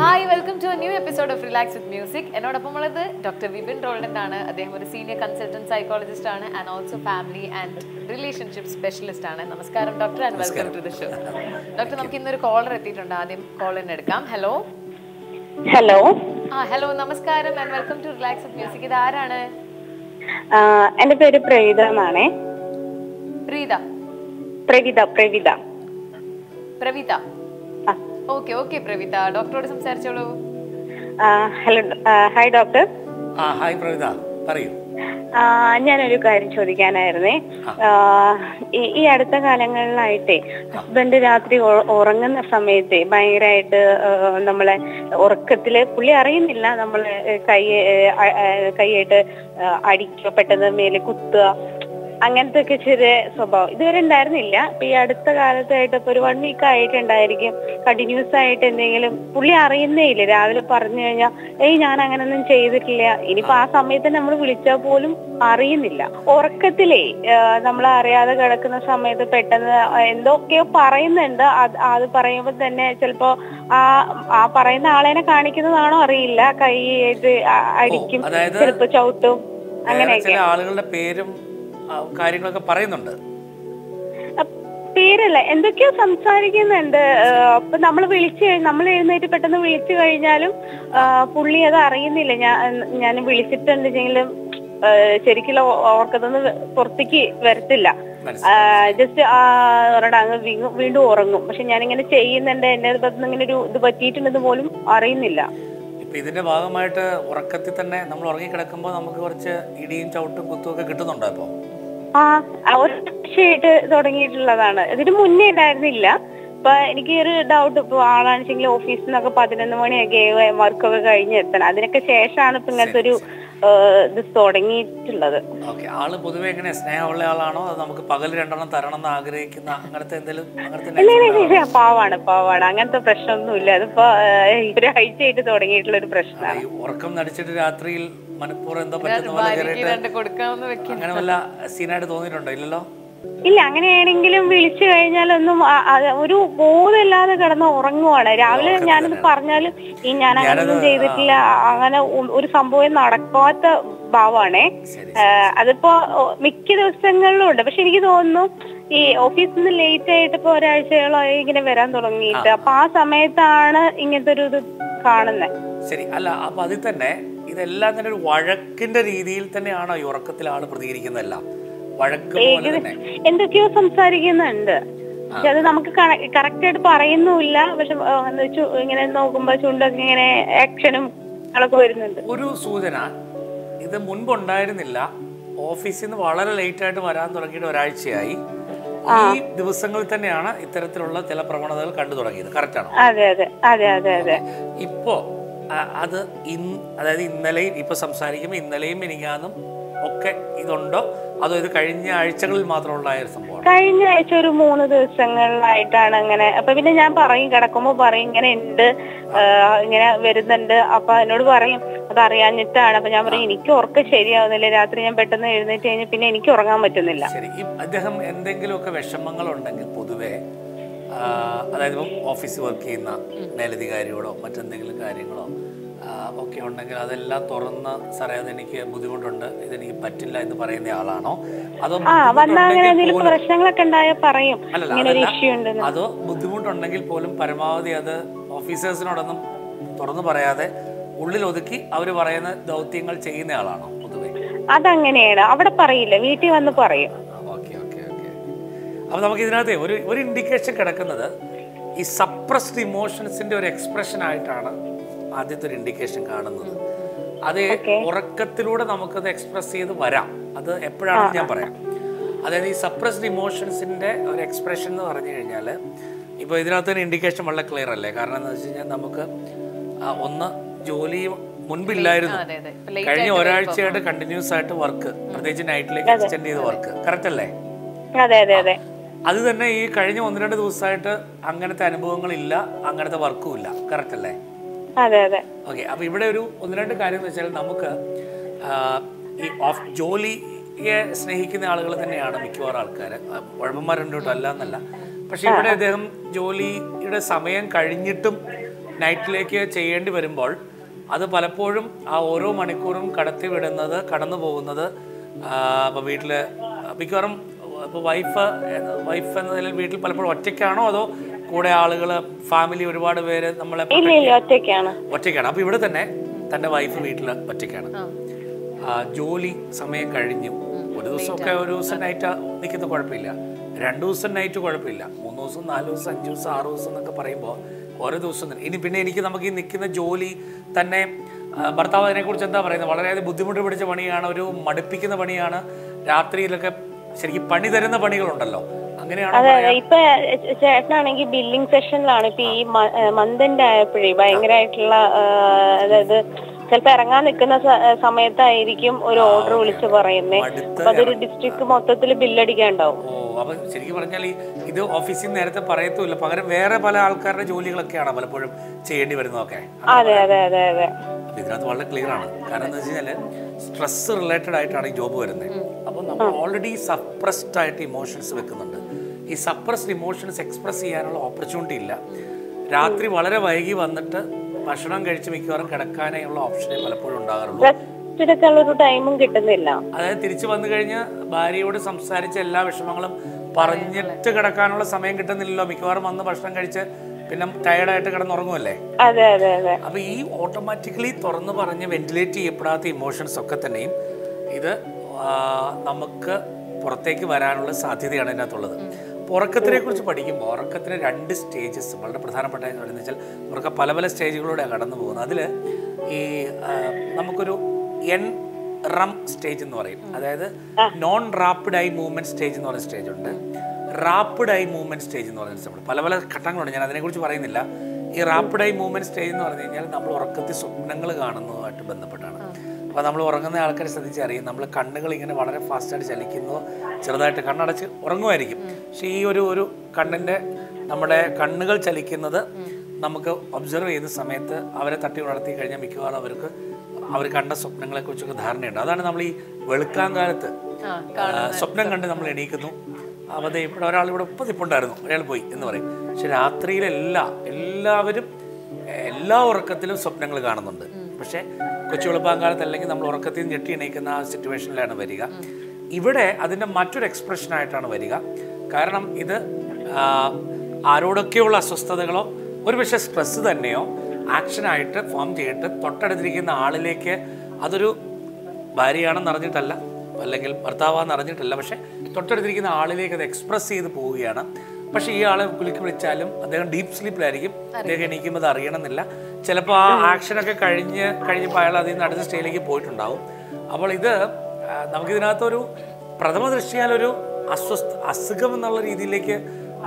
Hi welcome to new episode of relax with music എന്നോടൊപ്പം ഉള്ളത് doctor Vipin Roldan ആണ്. അദ്ദേഹം ഒരു സീനിയർ കൺസൾട്ടന്റ് സൈക്കോളജിസ്റ്റ് ആണ് and also family and relationship specialist ആണ്. നമസ്കാരം doctor and welcome to the show doctor നമുക്ക് ഇന്നൊരു കോളർ എത്തിയിട്ടുണ്ട്. ആദ്യം കോളിന് എടുക്കാം. ഹലോ ഹലോ ആ ഹലോ നമസ്കാരം and welcome to relax with music ഇത് ആരാണ്? എന്റെ പേര് പ്രേതമാണേ പ്രീത പ്രവിത പ്രവിത പ്രവിത. ഓക്കെ ഓക്കെ പ്രവിത ഡോക്ടറോട് സംസാരിച്ചോളൂ. Hello hi doctor. ആ ഹായ് പ്രവിത പറയൂ. ഞാനൊരു കാര്യം ചോദിക്കാനായിരുന്നേ. ഈ അടുത്ത കാലങ്ങളിലായിട്ടേ ഹസ്ബൻഡ് രാത്രി ഉറങ്ങുന്ന സമയത്തെ ഭയങ്കരമായിട്ട് നമ്മളെ ഉറക്കത്തിൽ പുള്ളി അറിയുന്നില്ല. നമ്മളെ കൈ കൈയായിട്ട് അടിക്കുക പെട്ടെന്ന് മേലെ കുത്തുക. അങ്ങനത്തെ ഒക്കെ ചെറിയ സ്വഭാവം. ഇതുവരെ ഉണ്ടായിരുന്നില്ല. ഇപ്പൊ ഈ അടുത്ത കാലത്തായിട്ട് ഇപ്പൊ ഒരു വൺ വീക്ക് ആയിട്ടുണ്ടായിരിക്കും. കണ്ടിന്യൂസ് ആയിട്ട് എന്തെങ്കിലും പുള്ളി അറിയുന്നേ ഇല്ല. രാവിലെ പറഞ്ഞു കഴിഞ്ഞാൽ ഏയ് ഞാൻ അങ്ങനൊന്നും ചെയ്തിട്ടില്ല. ഇനിയിപ്പോ ആ സമയത്ത് നമ്മൾ വിളിച്ചാൽ പോലും അറിയുന്നില്ല. ഉറക്കത്തിലേ നമ്മൾ അറിയാതെ കിടക്കുന്ന സമയത്ത് പെട്ടെന്ന് എന്തൊക്കെയോ പറയുന്നുണ്ട്. അത് അത് പറയുമ്പോൾ തന്നെ ചിലപ്പോ ആ ആ പറയുന്ന ആളെനെ കാണിക്കുന്നതാണോ അറിയില്ല. കൈ ഇത് അടിക്കും. ചിലപ്പോ ചവിട്ടും. അങ്ങനെ ചില ആളുകളുടെ പേരും കാര്യങ്ങളൊക്കെ പറയുന്നുണ്ട്. പേരല്ലേ എന്തൊക്കെയോ സംസാരിക്കുന്നുണ്ട്. അപ്പൊ നമ്മൾ വിളിച്ച് നമ്മൾ എഴുന്നേറ്റ് പെട്ടെന്ന് വിളിച്ചു കഴിഞ്ഞാലും പുള്ളി അത് അറിയുന്നില്ല. ഞാൻ ഞാൻ വിളിച്ചിട്ടുണ്ടെങ്കിലും ആ, ശരിക്കും ഓർക്കതൊന്നും പുറത്തേക്ക് വരത്തില്ല. ജസ്റ്റ് അവരുടെ അങ്ങ് വീണ്ടും ഉറങ്ങും. പക്ഷെ ഞാനിങ്ങനെ ചെയ്യുന്നുണ്ട്. എന്റെ ഭാഗത്ത് ഇങ്ങനെ ഒരു ഇത് പറ്റിയിട്ടുണ്ടെന്ന് പോലും അറിയുന്നില്ല. ഇപ്പൊ ഇതിന്റെ ഭാഗമായിട്ട് ഉറക്കത്തിൽ തന്നെ നമ്മൾ ഉറങ്ങി ഉറങ്ങിക്കിടക്കുമ്പോൾ നമുക്ക് കുറച്ച് ഇടിയും ചവിട്ടും കുത്തും ഒക്കെ കിട്ടുന്നുണ്ടോ ഇപ്പൊ? ആ ഒരു ആഴ്ചയായിട്ട് തുടങ്ങിയിട്ടുള്ളതാണ്. ഇതിന് മുന്നേ ഉണ്ടായിരുന്നില്ല. ഇപ്പൊ എനിക്ക് ഒരു ഡൗട്ട് ഇപ്പൊ ആളാണെച്ചെങ്കിൽ ഓഫീസിൽ നിന്നൊക്കെ പതിനൊന്ന് മണിയൊക്കെ വർക്കൊക്കെ കഴിഞ്ഞ് എത്തണം. അതിനൊക്കെ ശേഷമാണ് ഇപ്പൊ ഇങ്ങനത്തെ ഒരു ഇത് തുടങ്ങിയിട്ടുള്ളത്. ആൾ പൊതുവെ എങ്ങനെ സ്നേഹമുള്ള ആളാണോ? അത് നമുക്ക് പകൽ രണ്ടെണ്ണം തരണം എന്ന് ആഗ്രഹിക്കുന്ന അങ്ങനത്തെ എന്തെങ്കിലും പാവാണ് പാവാണ്. അങ്ങനത്തെ പ്രശ്നമൊന്നുമില്ല. അതിപ്പോ ഒരാഴ്ചയായിട്ട് തുടങ്ങിയിട്ടുള്ള ഒരു പ്രശ്നമാണ് ഉറക്കം നടിച്ചിട്ട് രാത്രിയിൽ മനഃപൂർവം എന്തോ പറ്റുന്ന അങ്ങനെ വല്ല സീനായിട്ട് തോന്നിയിട്ടുണ്ടോ? ഇല്ലല്ലോ? ഇല്ല അങ്ങനെയാണെങ്കിലും വിളിച്ചു കഴിഞ്ഞാലൊന്നും ഒരു ബോധമില്ലാതെ കിടന്ന് ഉറങ്ങുവാണ്. രാവിലെ ഞാനത് പറഞ്ഞാലും ഈ ഞാൻ അങ്ങനെയൊന്നും ചെയ്തിട്ടില്ല. അങ്ങനെ ഒരു സംഭവം നടക്കാത്ത ഭാവമാണേ. അതിപ്പോ മിക്ക ദിവസങ്ങളിലും ഉണ്ട്. പക്ഷെ എനിക്ക് തോന്നുന്നു ഈ ഓഫീസിൽ നിന്ന് ലേറ്റ് ആയിട്ട് ഇപ്പൊ ഒരാഴ്ചയോളമായി ഇങ്ങനെ വരാൻ തുടങ്ങിയിട്ട്. അപ്പൊ ആ സമയത്താണ് ഇങ്ങനത്തെ ഒരു ഇത് കാണുന്നത് ശരി അല്ല അപ്പൊ അതിൽ തന്നെ ഇതെല്ലാം തന്നെ ഒരു വഴക്കിന്റെ രീതിയിൽ തന്നെയാണ് ഈ ഉറക്കത്തിൽ ആൾ പ്രതികരിക്കുന്നതെല്ലാം? വഴക്ക് പോലെ തന്നെ. എന്തൊക്കെയോ സംസാരിക്കുന്നുണ്ട്. പക്ഷെ അത് നമുക്ക് കറക്റ്റ് ആയിട്ട് പറയുന്നുമില്ല. പക്ഷെ ഇങ്ങനെ നോക്കുമ്പോ ചുണ്ടൊക്കെ ഇങ്ങനെ ആക്ഷനും വരുന്നുണ്ട്. ഒരു സൂചന ഇത് മുൻപ് ഉണ്ടായിരുന്നില്ല ഓഫീസിൽ നിന്ന് വളരെ ലേറ്റ് ആയിട്ട് വരാൻ തുടങ്ങിയിട്ട് ഒരാഴ്ചയായി. ഈ ദിവസങ്ങളിൽ തന്നെയാണ് ഇത്തരത്തിലുള്ള ചില പ്രവണതകൾ കണ്ടു തുടങ്ങിയത്. കറക്റ്റ് ആണോ? അതെ അതെ അതെ അതെ അതെ. ഇപ്പോ അത് ഇൻ അതായത് ഇന്നലെയും ഇപ്പം സംസാരിക്കുമ്പോൾ ഇന്നലെയും മിനിങ്ങാന്നും ഒക്കെ ഇതുണ്ടോ? അതോ ഇത് കഴിഞ്ഞ ആഴ്ചകളിൽ മാത്രം ഒരു സംഭവം കഴിഞ്ഞ ആഴ്ച ഒരു മൂന്ന് ദിവസങ്ങളിലായിട്ടാണ് അങ്ങനെ. അപ്പൊ പിന്നെ ഞാൻ പറയും കിടക്കുമ്പോ പറയും ഇങ്ങനെ ഉണ്ട് ഇങ്ങനെ വരുന്നുണ്ട്. അപ്പൊ എന്നോട് പറയും അത് അറിയാഞ്ഞിട്ടാണ്. അപ്പൊ ഞാൻ പറയും എനിക്ക് ഉറക്കം ശരിയാവുന്നില്ല. രാത്രി ഞാൻ പെട്ടെന്ന് എഴുന്നേറ്റ് കഴിഞ്ഞാൽ പിന്നെ എനിക്ക് ഉറങ്ങാൻ പറ്റുന്നില്ല. ശരി. എന്തെങ്കിലുമൊക്കെ വിഷമങ്ങൾ ഉണ്ടെങ്കിൽ പൊതുവെ അതായത് ഇപ്പം ഓഫീസിൽ വർക്ക് ചെയ്യുന്ന മേലധികാരികളോ മറ്റെന്തെങ്കിലും കാര്യങ്ങളോ ഒക്കെ ഉണ്ടെങ്കിൽ അതെല്ലാം തുറന്ന് സാറേ അതെനിക്ക് ബുദ്ധിമുട്ടുണ്ട് ഇതെനിക്ക് പറ്റില്ല എന്ന് പറയുന്ന ആളാണോ? അതോ പ്രശ്നങ്ങളൊക്കെ പറയും. അല്ലല്ല അതോ ബുദ്ധിമുട്ടുണ്ടെങ്കിൽ പോലും പരമാവധി അത് ഓഫീസേഴ്സിനോടൊന്നും തുറന്നു പറയാതെ ഉള്ളിൽ ഒതുക്കി അവർ പറയുന്ന ദൗത്യങ്ങൾ ചെയ്യുന്ന ആളാണോ പൊതുവെ? അതങ്ങനെയാണ്. അവിടെ പറയില്ല. വീട്ടിൽ വന്ന് പറയും. അപ്പോൾ നമുക്ക് ഇതിനകത്ത് ഒരു ഒരു ഇൻഡിക്കേഷൻ കിടക്കുന്നത് ഈ സപ്രസ്ഡ് ഇമോഷൻസിന്റെ ഒരു എക്സ്പ്രഷൻ ആയിട്ടാണ് ആദ്യത്തെ ഒരു ഇൻഡിക്കേഷൻ കാണുന്നത്. അത് ഉറക്കത്തിലൂടെ നമുക്കത് എക്സ്പ്രസ് ചെയ്ത് വരാം. അത് എപ്പോഴാണെന്ന് ഞാൻ പറയാം. അതായത് ഈ സപ്രസ്ഡ് ഇമോഷൻസിന്റെ ഒരു എക്സ്പ്രഷൻ എന്ന് പറഞ്ഞു കഴിഞ്ഞാൽ ഇപ്പൊ ഇതിനകത്ത് തന്നെ ഇൻഡിക്കേഷൻ വളരെ ക്ലിയർ അല്ലേ? കാരണം എന്താ വെച്ച് കഴിഞ്ഞാൽ നമുക്ക് ഒന്ന് ജോലി മുൻപില്ലായിരുന്നു. കഴിഞ്ഞ ഒരാഴ്ചയായിട്ട് കണ്ടിന്യൂസ് ആയിട്ട് വർക്ക് പ്രത്യേകിച്ച് നൈറ്റിലേക്ക് എക്സ്റ്റെൻഡ് ചെയ്ത് വർക്ക് കറക്റ്റ് അല്ലേ? അതെ തന്നെ ഈ കഴിഞ്ഞ ഒന്ന് രണ്ട് ദിവസമായിട്ട് അങ്ങനത്തെ അനുഭവങ്ങളില്ല അങ്ങനത്തെ വർക്കും ഇല്ല. കറക്റ്റ് അല്ലേ? അതെ അതെ. ഓക്കെ അപ്പൊ ഇവിടെ ഒരു ഒന്ന് രണ്ട് കാര്യം എന്ന് വെച്ചാൽ നമുക്ക് ഈ ഓഫ് ജോലി ജോലിയെ സ്നേഹിക്കുന്ന ആളുകൾ തന്നെയാണ് മിക്കവാറും ആൾക്കാർ ഉഴപ്പന്മാരുണ്ട് കേട്ടോ അല്ല എന്നല്ല പക്ഷെ ഇവിടെ അദ്ദേഹം ജോലിയുടെ സമയം കഴിഞ്ഞിട്ടും നൈറ്റിലേക്ക് ചെയ്യേണ്ടി വരുമ്പോൾ അത് പലപ്പോഴും ആ ഓരോ മണിക്കൂറും കടത്തി വിടുന്നത് കടന്നു പോകുന്നത് അപ്പോൾ വീട്ടിൽ മിക്കവാറും ഇപ്പോൾ വൈഫ് വൈഫ് എന്ന നിലയിൽ വീട്ടിൽ പലപ്പോഴും ഒറ്റയ്ക്കാണോ അതോ കൂടെ ആളുകൾ ഫാമിലി ഒരുപാട് പേര് നമ്മളെ ഒറ്റയ്ക്കാണ്. ഒറ്റയ്ക്കാണ്. അപ്പോൾ ഇവിടെ തന്നെ തന്റെ വൈഫ് വീട്ടിൽ ഒറ്റയ്ക്കാണ്. ജോലി സമയം കഴിഞ്ഞു. ഒരു ദിവസമൊക്കെ ഒരു ദിവസം നൈറ്റ് നിൽക്കുന്ന കുഴപ്പമില്ല. രണ്ട് ദിവസം നൈറ്റ് കുഴപ്പമില്ല. മൂന്ന് ദിവസം നാല് ദിവസം അഞ്ച് ദിവസം ആറ് ദിവസം എന്നൊക്കെ പറയുമ്പോൾ ഓരോ ദിവസം തന്നെ. ഇനി പിന്നെ എനിക്ക് നമുക്ക് ഈ നിൽക്കുന്ന ജോലി തന്നെ ഭർത്താവ് അതിനെക്കുറിച്ച് എന്താ പറയുന്നത്? വളരെയധികം ബുദ്ധിമുട്ട് പിടിച്ച പണിയാണ് ഒരു മടുപ്പിക്കുന്ന പണിയാണ്. രാത്രിയിലൊക്കെ ശരിക്കും പണി തരുന്ന പണികളുണ്ടല്ലോ. അതെ അതെ ഇപ്പൊ ചേട്ടനാണെങ്കിൽ ബില്ലിംഗ് സെഷനിലാണ് ഇപ്പൊ ഈ മന്ത് എൻഡ് ആയപ്പോഴേ ഭയങ്കരമായിട്ടുള്ള അതായത് ചിലപ്പോ ഇറങ്ങാൻ നിൽക്കുന്ന സമയത്തായിരിക്കും ഒരു ഓർഡർ വിളിച്ച് പറയുന്നേ. അപ്പൊ അതൊരു ഡിസ്ട്രിക്ട് മൊത്തത്തിൽ ബില്ലടിക്കാണ്ടാവും. അപ്പൊ ശരിക്കും പറഞ്ഞാൽ ഇത് ഓഫീസിൽ നേരത്തെ പറയത്തുമില്ല. പകരം വേറെ പല ആൾക്കാരുടെ ജോലികളൊക്കെയാണ് പലപ്പോഴും ചെയ്യേണ്ടി വരുന്നതൊക്കെ? അതെ അതെ അതെ അതെ. ഇതിനകത്ത് വളരെ ക്ലിയർ ആണ്. കാരണം എന്താ വെച്ച് കഴിഞ്ഞാൽ സ്ട്രെസ് റിലേറ്റഡ് ആയിട്ടാണ് ഈ ജോബ് വരുന്നത്. അപ്പോൾ നമ്മൾ ഓൾറെഡി സപ്രസ്ഡ് ആയിട്ട് ഇമോഷൻസ് വെക്കുന്നുണ്ട്. ഈ സപ്രസ്ഡ് ഇമോഷൻസ് എക്സ്പ്രസ് ചെയ്യാനുള്ള ഓപ്പർച്യൂണിറ്റി ഇല്ല. രാത്രി വളരെ വൈകി വന്നിട്ട് ഭക്ഷണം കഴിച്ച് മിക്കവാറും കിടക്കാനുള്ള ഓപ്ഷനേ പലപ്പോഴും ഉണ്ടാകാറുള്ളൂ. ടൈമും കിട്ടുന്നില്ല. അതായത് തിരിച്ചു വന്നു കഴിഞ്ഞ് ഭാര്യയോട് സംസാരിച്ച എല്ലാ വിഷമങ്ങളും പറഞ്ഞിട്ട് കിടക്കാനുള്ള സമയം കിട്ടുന്നില്ലല്ലോ. മിക്കവാറും വന്ന് ഭക്ഷണം കഴിച്ച് പിന്നെ ടയർഡായിട്ട് കിടന്നുറങ്ങുമല്ലേ അതെ അതെ അതെ. അപ്പൊ ഈ ഓട്ടോമാറ്റിക്കലി തുറന്നു പറഞ്ഞ് വെന്റിലേറ്റ് ചെയ്യപ്പെടാത്ത ഇമോഷൻസ് ഒക്കെ തന്നെയും ഇത് നമുക്ക് പുറത്തേക്ക് വരാനുള്ള സാധ്യതയാണ് ഇതിനകത്തുള്ളത്. ഉറക്കത്തിനെ കുറിച്ച് പഠിക്കുമ്പോൾ ഉറക്കത്തിന് രണ്ട് സ്റ്റേജസ് വളരെ പ്രധാനപ്പെട്ട എന്ന് പറയുന്നത് വെച്ചാൽ ഉറക്കം പല പല സ്റ്റേജുകളിലൂടെ കടന്നു പോകുന്നത്. അതിൽ ഈ നമുക്കൊരു എൻ റം സ്റ്റേജ് എന്ന് പറയും. അതായത് non rapid eye movement stage എന്ന് പറയുന്ന സ്റ്റേജ് ഉണ്ട്. റാപ്പിഡ് ഐ മൂവ്മെന്റ് സ്റ്റേജ് എന്ന് പറയുന്ന നമ്മൾ പല പല ഘട്ടങ്ങളുണ്ട്. ഞാൻ അതിനെക്കുറിച്ച് പറയുന്നില്ല. ഈ റാപ്പിഡ് ഐ മൂവ്മെന്റ് സ്റ്റേജ് എന്ന് പറഞ്ഞു കഴിഞ്ഞാൽ നമ്മൾ ഉറക്കത്തിൽ സ്വപ്നങ്ങൾ കാണുന്നതുമായിട്ട് ബന്ധപ്പെട്ടാണ്. അപ്പോൾ നമ്മൾ ഉറങ്ങുന്ന ആൾക്കാരെ ശ്രദ്ധിച്ച് അറിയും. നമ്മൾ കണ്ണുകൾ ഇങ്ങനെ വളരെ ഫാസ്റ്റായിട്ട് ചലിക്കുന്നതോ ചെറുതായിട്ട് കണ്ണടച്ച് ഉറങ്ങുമായിരിക്കും. പക്ഷേ ഈ ഒരു ഒരു കണ്ണിന്റെ നമ്മുടെ കണ്ണുകൾ ചലിക്കുന്നത് നമുക്ക് ഒബ്സർവ് ചെയ്യുന്ന സമയത്ത് അവരെ തട്ടി ഉണർത്തി കഴിഞ്ഞാൽ മിക്കവാറും അവർക്ക് അവർ കണ്ട സ്വപ്നങ്ങളെക്കുറിച്ചൊക്കെ ധാരണയുണ്ട്. അതാണ് നമ്മൾ ഈ വെളുക്കാൻ കാലത്ത് സ്വപ്നം കണ്ട് നമ്മൾ എണീക്കുന്നു. ദേ ഇവിടെ ഒരാൾ ഇവിടെ ഇപ്പം നിപ്പുണ്ടായിരുന്നു. അയാൾ പോയി എന്ന് പറയും. പക്ഷെ രാത്രിയിലെല്ലാ എല്ലാവരും എല്ലാ ഉറക്കത്തിലും സ്വപ്നങ്ങൾ കാണുന്നുണ്ട്. പക്ഷേ കൊച്ചു വെളുപ്പാങ്കാലത്ത് അല്ലെങ്കിൽ നമ്മൾ ഉറക്കത്തിൽ നിന്ന് ഞെട്ടി എണീക്കുന്ന ആ സിറ്റുവേഷനിലാണ് വരിക. ഇവിടെ അതിന്റെ മറ്റൊരു എക്സ്പ്രഷനായിട്ടാണ് വരിക. കാരണം ഇത് ആരോടൊക്കെയുള്ള അസ്വസ്ഥതകളോ ഒരുപക്ഷെ സ്ട്രെസ് തന്നെയോ ആക്ഷനായിട്ട് ഫോം ചെയ്തിട്ട് തൊട്ടടുത്തിരിക്കുന്ന ആളിലേക്ക് അതൊരു ഭാര്യയാണെന്ന് അറിഞ്ഞിട്ടല്ല. അല്ലെങ്കിൽ ഭർത്താവാന്ന് അറിഞ്ഞിട്ടില്ല. പക്ഷെ തൊട്ടടുത്തിരിക്കുന്ന ആളിലേക്ക് അത് എക്സ്പ്രസ് ചെയ്ത് പോവുകയാണ്. പക്ഷെ ഈ ആളെ കുലുക്കി വിളിച്ചാലും അദ്ദേഹം ഡീപ്പ് സ്ലീപ്പിലായിരിക്കും അദ്ദേഹം എണീക്കുമ്പോൾ അത് അറിയണമെന്നില്ല. ചിലപ്പോൾ ആ ആക്ഷനൊക്കെ കഴിഞ്ഞ് കഴിഞ്ഞപ്പോൾ അയാൾ അതിൽ നിന്ന് അടുത്ത സ്റ്റേജിലേക്ക് പോയിട്ടുണ്ടാവും. അപ്പോൾ ഇത് നമുക്കിതിനകത്തൊരു പ്രഥമ ദൃഷ്ടിയാലൊരു അസ്വസ്ഥ അസുഖം എന്നുള്ള രീതിയിലേക്ക്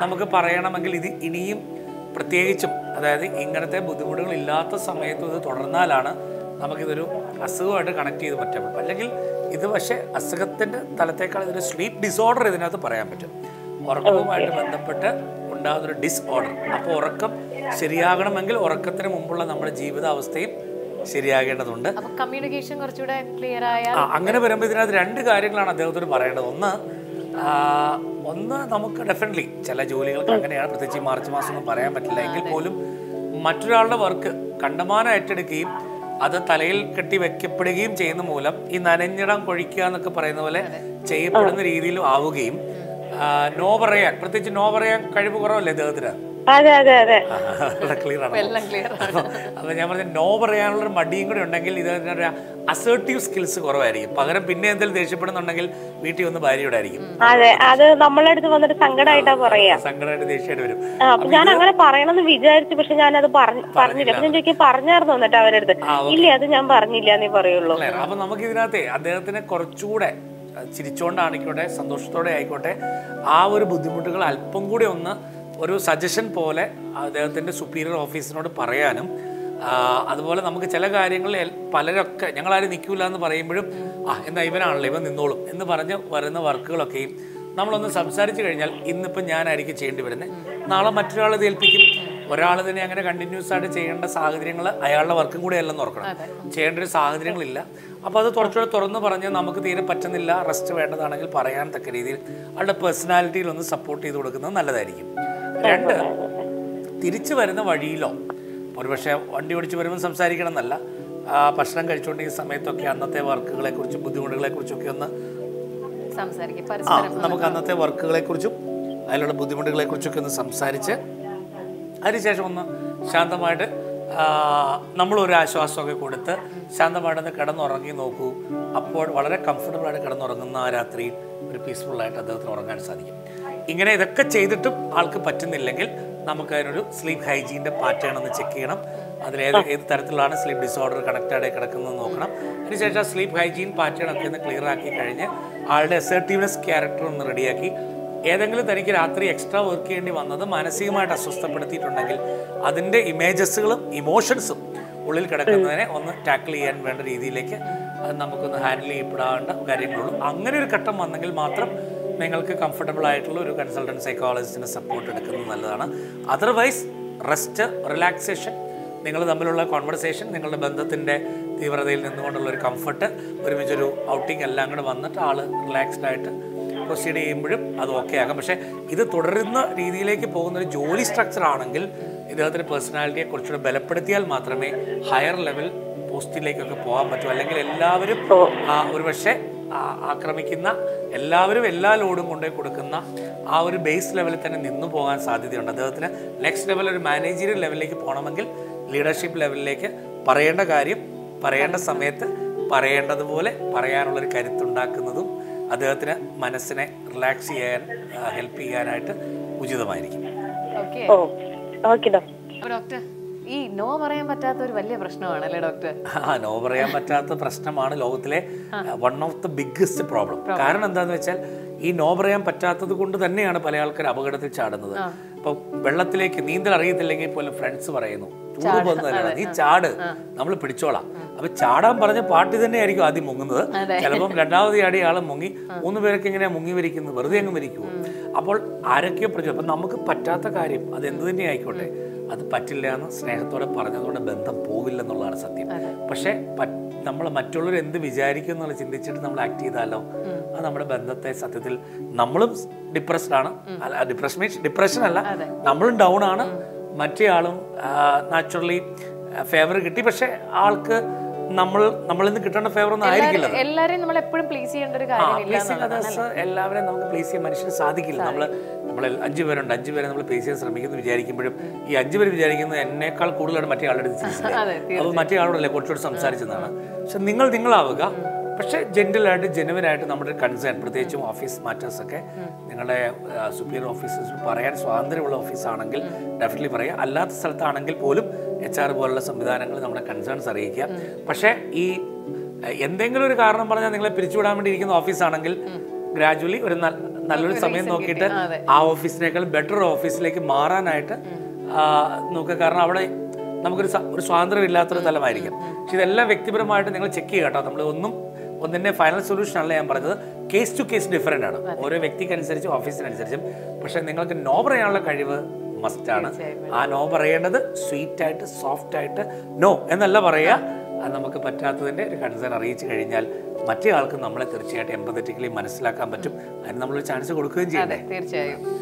നമുക്ക് പറയണമെങ്കിൽ ഇത് ഇനിയും പ്രത്യേകിച്ചും അതായത് ഇങ്ങനത്തെ ബുദ്ധിമുട്ടുകൾ ഇല്ലാത്ത സമയത്തും ഇത് തുടർന്നാലാണ് നമുക്കിതൊരു അസുഖമായിട്ട് കണക്ട് ചെയ്ത് പറ്റുള്ളൂ പറ്റും അല്ലെങ്കിൽ ഇത് പക്ഷേ അസുഖത്തിന്റെ തലത്തേക്കാൾ ഇതൊരു സ്ലീപ്പ് ഡിസോർഡർ ഇതിനകത്ത് പറയാൻ പറ്റും. ഉറക്കവുമായിട്ട് ബന്ധപ്പെട്ട് ഉണ്ടാകുന്നൊരു ഡിസോർഡർ അപ്പോൾ ഉറക്കം ശരിയാകണമെങ്കിൽ ഉറക്കത്തിന് മുമ്പുള്ള നമ്മുടെ ജീവിതാവസ്ഥയും ശരിയാകേണ്ടതുണ്ട്. കമ്മ്യൂണിക്കേഷൻ കുറച്ചുകൂടെ ക്ലിയർ ആയാൽ അങ്ങനെ വരുമ്പോൾ ഇതിനകത്ത് രണ്ട് കാര്യങ്ങളാണ് അദ്ദേഹത്തിന് പറയേണ്ടത്. ഒന്ന് ഒന്ന് നമുക്ക് ഡെഫിനറ്റ്ലി ചില ജോലികൾക്ക് അങ്ങനെയാണ് പ്രത്യേകിച്ച് മാർച്ച് മാസം ഒന്നും പറയാൻ പറ്റില്ല. എങ്കിൽ പോലും മറ്റൊരാളുടെ വർക്ക് കണ്ടമാനം ഏറ്റെടുക്കുകയും അത് തലയിൽ കെട്ടി വെക്കപ്പെടുകയും ചെയ്യുന്ന മൂലം ഈ നനഞ്ഞിടം കൊഴിക്കുക എന്നൊക്കെ പറയുന്ന പോലെ ചെയ്യപ്പെടുന്ന രീതിയിലും ആവുകയും നോ പറയാൻ പ്രത്യേകിച്ച് നോ പറയാൻ കഴിവ് കുറവല്ലേ അദ്ദേഹത്തിന് അതെ ക്ലിയർ ആണ്? എല്ലാം ക്ലിയർ ആണ്. അപ്പോൾ ഞാൻ പറഞ്ഞ നോ പറയാനുള്ള ഒരു മടിയും കൂടി ഉണ്ടെങ്കിൽ ഇത് അസേർട്ടീവ് സ്കിൽസ് കുറവായിരിക്കും. പകരം പിന്നെ എന്തെങ്കിലും ദേഷ്യപ്പെടുന്നുണ്ടെങ്കിൽ വീട്ടിൽ വന്ന് ഭാര്യയോടെ ആയിരിക്കും. അതെ അത് നമ്മളെ അടുത്ത് വന്നിട്ട് സങ്കടമായിട്ടാ പറയാ. സങ്കടമായിട്ട് ദേഷ്യമായിട്ട് വരും. ഞാൻ അങ്ങനെ പറയണമെന്ന് വിചാരിച്ചു പക്ഷെ ഞാൻ അത് പറഞ്ഞില്ല. ഞാൻ ചോദിക്കും പറഞ്ഞായിരുന്നു എന്നിട്ട് അവരുടെ അടുത്ത് ഇല്ല അത് ഞാൻ പറഞ്ഞില്ല എന്നേ പറയുള്ളൂ. അപ്പൊ നമുക്ക് ഇതിനകത്തെ അദ്ദേഹത്തിന് കുറച്ചുകൂടെ അഹ് ചിരിച്ചോണ്ടാണിക്കോട്ടെ സന്തോഷത്തോടെ ആയിക്കോട്ടെ ആ ഒരു ബുദ്ധിമുട്ടുകൾ അല്പം കൂടി ഒന്ന് ഒരു സജഷൻ പോലെ അദ്ദേഹത്തിന്റെ സുപ്പീരിയർ ഓഫീസിനോട് പറയാനും അതുപോലെ നമുക്ക് ചില കാര്യങ്ങളിൽ പലരൊക്കെ ഞങ്ങളാരും നിൽക്കില്ല എന്ന് പറയുമ്പോഴും ആ എന്നാ ഇവനാണല്ലോ ഇവൻ നിന്നോളും എന്ന് പറഞ്ഞ് വരുന്ന വർക്കുകളൊക്കെയും നമ്മളൊന്ന് സംസാരിച്ചു കഴിഞ്ഞാൽ ഇന്നിപ്പം ഞാനായിരിക്കും ചെയ്യേണ്ടി വരുന്നത് നാളെ മറ്റൊരാൾ ഇത് ഏൽപ്പിക്കും. ഒരാൾ തന്നെ അങ്ങനെ കണ്ടിന്യൂസ് ആയിട്ട് ചെയ്യേണ്ട സാഹചര്യങ്ങൾ അയാളുടെ വർക്കും കൂടെ അല്ലെന്ന് ഓർക്കണം. ചെയ്യേണ്ട ഒരു സാഹചര്യങ്ങളില്ല. അപ്പോൾ അത് കുറച്ചുകൂടെ തുറന്ന് പറഞ്ഞ് നമുക്ക് തീരെ പറ്റുന്നില്ല റെസ്റ്റ് വേണ്ടതാണെങ്കിൽ പറയാൻ തക്ക രീതിയിൽ ആളുടെ പേഴ്സണാലിറ്റിയിൽ ഒന്ന് സപ്പോർട്ട് ചെയ്ത് കൊടുക്കുന്നത് നല്ലതായിരിക്കും. രണ്ട്. തിരിച്ചു വരുന്ന വഴിയിലോ? ഒരുപക്ഷെ വണ്ടി ഓടിച്ച് വരുമ്പോൾ സംസാരിക്കണം എന്നല്ല ഭക്ഷണം കഴിച്ചുകൊണ്ടിരിക്കുന്ന സമയത്തൊക്കെ അന്നത്തെ വർക്കുകളെ കുറിച്ചും ബുദ്ധിമുട്ടുകളെ കുറിച്ചൊക്കെ ഒന്ന് സംസാരിക്കും ആ നമുക്ക് അന്നത്തെ വർക്കുകളെ കുറിച്ചും അതിലുള്ള ബുദ്ധിമുട്ടുകളെ കുറിച്ചൊക്കെ ഒന്ന് സംസാരിച്ച് അതിനുശേഷം ഒന്ന് ശാന്തമായിട്ട് നമ്മളൊരു ആശ്വാസമൊക്കെ കൊടുത്ത് ശാന്തമായിട്ടൊന്ന് കിടന്നുറങ്ങി നോക്കൂ. അപ്പോൾ വളരെ കംഫർട്ടബിൾ ആയിട്ട് കിടന്നുറങ്ങുന്ന ആ രാത്രി ഒരു പീസ്ഫുള്ളായിട്ട് അദ്ദേഹത്തിന് ഉറങ്ങാൻ സാധിക്കും. ഇങ്ങനെ ഇതൊക്കെ ചെയ്തിട്ടും ആൾക്ക് പറ്റുന്നില്ലെങ്കിൽ നമുക്ക് അതിനൊരു സ്ലീപ്പ് ഹൈജീന്റെ പാറ്റേൺ ഒന്ന് ചെക്ക് ചെയ്യണം. അതിലേത് ഏത് തരത്തിലാണ് സ്ലീപ്പ് ഡിസോർഡർ കണക്റ്റഡ് ആയി കിടക്കുന്നത് നോക്കണം. അതിനുശേഷം സ്ലീപ്പ് ഹൈജീൻ പാറ്റേൺ ഒക്കെ ഒന്ന് ക്ലിയർ ആക്കി കഴിഞ്ഞ് ആളുടെ അസേർട്ടീവ്നെസ് ക്യാരക്ടർ ഒന്ന് റെഡിയാക്കി ഏതെങ്കിലും തനിക്ക് രാത്രി എക്സ്ട്രാ വർക്ക് ചെയ്യേണ്ടി വന്നത് മാനസികമായിട്ട് അസ്വസ്ഥപ്പെടുത്തിയിട്ടുണ്ടെങ്കിൽ അതിന്റെ ഇമേജസുകളും ഇമോഷൻസും ഉള്ളിൽ കിടക്കുന്നതിനെ ഒന്ന് ടാക്കിൾ ചെയ്യാൻ വേണ്ട രീതിയിലേക്ക് അത് നമുക്കൊന്ന് ഹാൻഡിൽ ചെയ്യപ്പെടാവേണ്ട കാര്യങ്ങളുള്ളൂ. അങ്ങനെ ഒരു ഘട്ടം വന്നെങ്കിൽ മാത്രം നിങ്ങൾക്ക് കംഫർട്ടബിൾ ആയിട്ടുള്ള ഒരു കൺസൾട്ടന്റ് സൈക്കോളജിസ്റ്റിന്റെ സപ്പോർട്ട് എടുക്കുന്നത് നല്ലതാണ്. അതർവൈസ് റെസ്റ്റ് റിലാക്സേഷൻ നിങ്ങൾ തമ്മിലുള്ള കോൺവെർസേഷൻ നിങ്ങളുടെ ബന്ധത്തിന്റെ തീവ്രതയിൽ നിന്നുകൊണ്ടുള്ള ഒരു കംഫർട്ട് ഒരുമിച്ചൊരു ഔട്ടിംഗ് എല്ലാം കൂടെ വന്നിട്ട് ആൾ റിലാക്സ്ഡ് ആയിട്ട് പ്രൊസീഡ് ചെയ്യുമ്പോഴും അത് ഓക്കെ ആകാം. പക്ഷേ ഇത് തുടരുന്ന രീതിയിലേക്ക് പോകുന്ന ഒരു ജോലി സ്ട്രക്ചർ ആണെങ്കിൽ ഇദ്ദേഹത്തിന്റെ പേഴ്സണാലിറ്റിയെ കുറച്ചുകൂടെ ബലപ്പെടുത്തിയാൽ മാത്രമേ ഹയർ ലെവൽ പോസ്റ്റിലേക്കൊക്കെ പോകാൻ പറ്റൂ. അല്ലെങ്കിൽ എല്ലാവരും ഒരു ഒരുപക്ഷെ ആ, ആക്രമിക്കുന്ന എല്ലാവരും എല്ലാ ലോഡും കൊണ്ടുപോയി കൊടുക്കുന്ന ആ ഒരു ബേസ് ലെവലിൽ തന്നെ നിന്നു പോകാൻ സാധ്യതയുണ്ട്. അദ്ദേഹത്തിന് നെക്സ്റ്റ് ലെവൽ ഒരു മാനേജീരിയൽ ലെവലിലേക്ക് പോകണമെങ്കിൽ ലീഡർഷിപ്പ് ലെവലിലേക്ക് പറയേണ്ട കാര്യം പറയേണ്ട സമയത്ത് പറയേണ്ടതുപോലെ പറയാനുള്ളൊരു കരുത്തുണ്ടാക്കുന്നതും അദ്ദേഹത്തിന് മനസ്സിനെ റിലാക്സ് ചെയ്യാൻ ഹെൽപ്പ് ചെയ്യാനായിട്ട് ഉചിതമായിരിക്കും. അപ്പൊ ഡോക്ടർ ഈ നോ പറയാൻ പറ്റാത്ത ഒരു വലിയ പ്രശ്നമാണ് അല്ലേ ഡോക്ടർ ആ നോ പറയാൻ പറ്റാത്ത പ്രശ്നമാണ് ലോകത്തിലെ one of the biggest problem കാരണം എന്താണെന്ന് വെച്ചാൽ ഈ നോ പറയാൻ പറ്റാത്തത് കൊണ്ട് തന്നെയാണ് പല ആൾക്കാർ അപകടത്തിൽ ചാടുന്നത്. ഇപ്പൊ വെള്ളത്തിലേക്ക് നീന്തൽ അറിയത്തില്ലെങ്കിൽ പോലും ഫ്രണ്ട്സ് പറയുന്നു ചൂട് പോകുന്നതല്ല നീ ചാട്. നമ്മൾ പിടിച്ചോളാം. അപ്പൊ ചാടാൻ പറഞ്ഞ പാട്ടി തന്നെയായിരിക്കും ആദ്യം മുങ്ങുന്നത്. ചിലപ്പം രണ്ടാമത് ചാടി ആളെ മുങ്ങി മൂന്ന് പേരൊക്കെ ഇങ്ങനെ മുങ്ങി വരിക്കുന്നത് വെറുതെ അങ്ങ് മരിക്കുമോ അപ്പോൾ ആരൊക്കെയോ പ്രചോദനം. അപ്പൊ നമുക്ക് പറ്റാത്ത കാര്യം അത് എന്ത് തന്നെ ആയിക്കോട്ടെ. അത് പറ്റില്ല എന്ന് സ്നേഹത്തോടെ പറഞ്ഞതുകൊണ്ട് ബന്ധം പോവില്ലെന്നുള്ളതാണ് സത്യം. പക്ഷേ നമ്മൾ മറ്റുള്ളവർ എന്ത് വിചാരിക്കും എന്നുള്ള ചിന്തിച്ചിട്ട് നമ്മൾ ആക്ട് ചെയ്താലോ അത് നമ്മുടെ ബന്ധത്തെ സത്യത്തിൽ നമ്മളും ഡിപ്രസ്ഡ് ആണ്. അല്ല ഡിപ്രഷൻ മീൻസ് ഡിപ്രഷൻ അല്ല. നമ്മളും ഡൗൺ ആണ്. മറ്റേ ആളും നാച്ചുറലി ഫേവർ കിട്ടി. പക്ഷെ ആൾക്ക് നമ്മൾ നമ്മളിൽ നിന്ന് കിട്ടേണ്ട ഫേവർ ഒന്നും ആയിരിക്കില്ല എല്ലാവരെയും നമ്മൾ എപ്പോഴും പ്ലീസ് ചെയ്യേണ്ട ഒരു കാര്യം കാര്യമില്ല എല്ലാവരെയും നമുക്ക് പ്ലീസ് ചെയ്യാൻ മനുഷ്യന് സാധിക്കില്ല. നമ്മൾ നമ്മൾ അഞ്ചു പേരുണ്ട്. അഞ്ചു പേരെ നമ്മൾ പേശിയാൻ ചെയ്യാൻ ശ്രമിക്കുന്നു വിചാരിക്കുമ്പോഴും ഈ അഞ്ചു പേര് വിചാരിക്കുന്നത് എന്നേക്കാൾ കൂടുതലാണ് മറ്റേ ആളുടെ അത് മറ്റേ ആളോടല്ലേ കുറച്ചുകൂടെ സംസാരിച്ചതാണ് പക്ഷെ നിങ്ങൾ നിങ്ങളാവുക. പക്ഷെ ജെന്റിലായിട്ട് ജെനുവനായിട്ട് നമ്മുടെ കൺസേൺ പ്രത്യേകിച്ചും ഓഫീസ് മാറ്റേഴ്സ് ഒക്കെ നിങ്ങളുടെ സുപ്രീം ഓഫീസേഴ്സ് പറയാൻ സ്വാതന്ത്ര്യമുള്ള ഓഫീസാണെങ്കിൽ ഡെഫിനറ്റ്ലി പറയുക അല്ലാത്ത സ്ഥലത്താണെങ്കിൽ പോലും എച്ച് ആർ പോലുള്ള സംവിധാനങ്ങൾ നമ്മുടെ കൺസേൺസ് അറിയിക്കുക. പക്ഷേ ഈ എന്തെങ്കിലും ഒരു കാരണം പറഞ്ഞാൽ നിങ്ങളെ പിരിച്ചുവിടാൻ വേണ്ടി ഇരിക്കുന്ന ഓഫീസാണെങ്കിൽ ഗ്രാജുവലി ഒരു നല്ലൊരു സമയം നോക്കിയിട്ട് ആ ഓഫീസിനേക്കാൾ ബെറ്റർ ഓഫീസിലേക്ക് മാറാനായിട്ട് നോക്കുക. കാരണം അവിടെ നമുക്കൊരു ഒരു സ്വാതന്ത്ര്യം ഇല്ലാത്തൊരു തലമായിരിക്കും. പക്ഷെ ഇതെല്ലാം വ്യക്തിപരമായിട്ട് നിങ്ങൾ ചെക്ക് ചെയ്യുക കേട്ടോ. നമ്മൾ ഒന്നും ഒന്നിന്റെ ഫൈനൽ സൊല്യൂഷൻ അല്ല ഞാൻ പറഞ്ഞത്. കേസ് ടു കേസ് ഡിഫറെന്റ് ആണ്. ഓരോ വ്യക്തിക്കനുസരിച്ച് ഓഫീസിനനുസരിച്ചും. പക്ഷെ നിങ്ങൾക്ക് നോ പറയാനുള്ള കഴിവ് മസ്റ്റ് ആണ്. ആ നോ പറയേണ്ടത് സ്വീറ്റ് ആയിട്ട് സോഫ്റ്റ് ആയിട്ട് നോ എന്നല്ല പറയുക. അത് നമുക്ക് പറ്റാത്തതിന്റെ ഒരു കൺസേൺ അറിയിച്ചു കഴിഞ്ഞാൽ മറ്റേ ആൾക്ക് നമ്മളെ തീർച്ചയായിട്ടും എമ്പതറ്റിക്കലി മനസ്സിലാക്കാൻ പറ്റും. അതിന് നമ്മളൊരു ചാൻസ് കൊടുക്കുകയും ചെയ്യണ്ടേ? തീർച്ചയായും.